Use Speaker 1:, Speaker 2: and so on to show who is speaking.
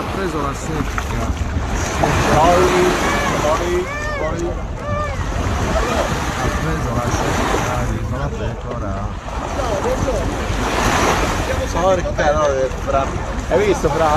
Speaker 1: ha preso la secca Sorry, sorry, sorry.
Speaker 2: ha preso la secca dietro la pecora
Speaker 1: porca no, fra hai visto fra?